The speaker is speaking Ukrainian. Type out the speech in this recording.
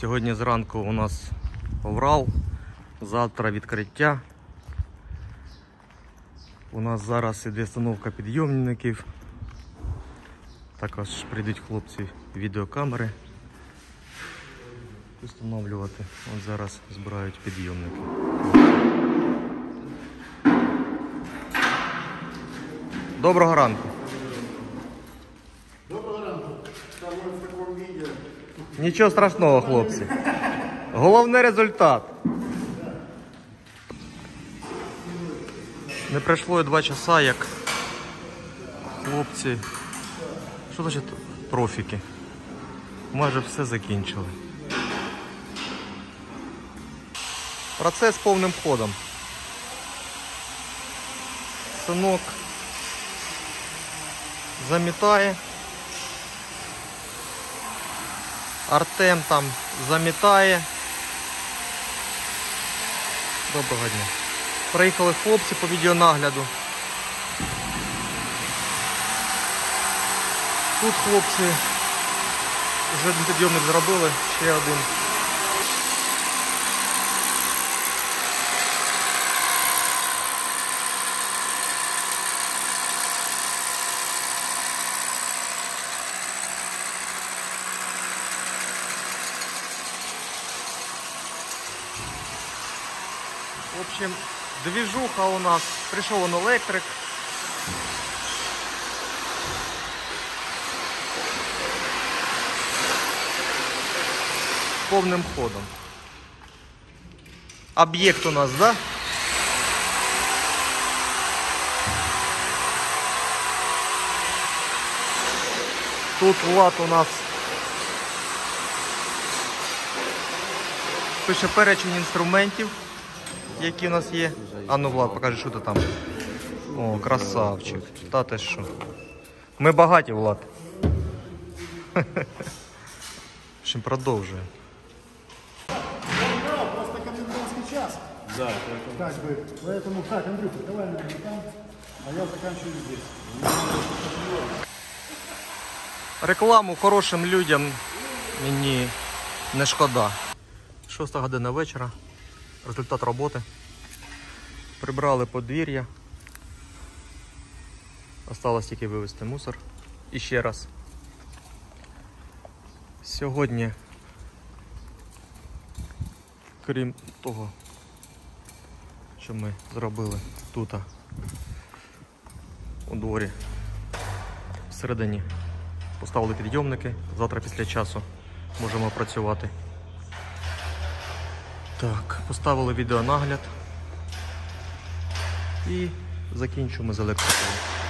Сьогодні зранку у нас оврал, завтра відкриття. У нас зараз іде встановка підйомників. Також прийдуть хлопці відеокамери встановлювати. От зараз збирають підйомники. Доброго ранку. Доброго ранку. Там ми в такому відео. Нічого страшного, хлопці. Головне результат. Не пройшло і два часа, як хлопці. Що значить профіки? Майже все закінчили. Процес повним ходом. Синок замітає. Артем там замітає. Доброго дня. Приїхали хлопці по відеонагляду. Тут хлопці вже підйомник зробили, ще один. В общем, движуха у нас. Прийшов он електрик. Повним ходом. Об'єкт у нас, да? Тут Влад у нас пише перечень інструментів які у нас є. А ну Влад, покажи, що ти там. О, красавчик. Та ти що. Ми багаті, Влад. Общем, продовжуємо. Просто комендантский час. Да, поэтому, так, Андрюха, давай на там, а я заканчиваю здесь. Рекламу хорошим людям мені не шкода. Шоста година вечора. Результат роботи. Прибрали подвір'я. Осталось тільки вивезти мусор. І ще раз. Сьогодні, крім того, що ми зробили тут, у дворі, всередині поставили підйомники. Завтра після часу можемо працювати. Так, поставили відеонагляд і закінчуємо з електрикою.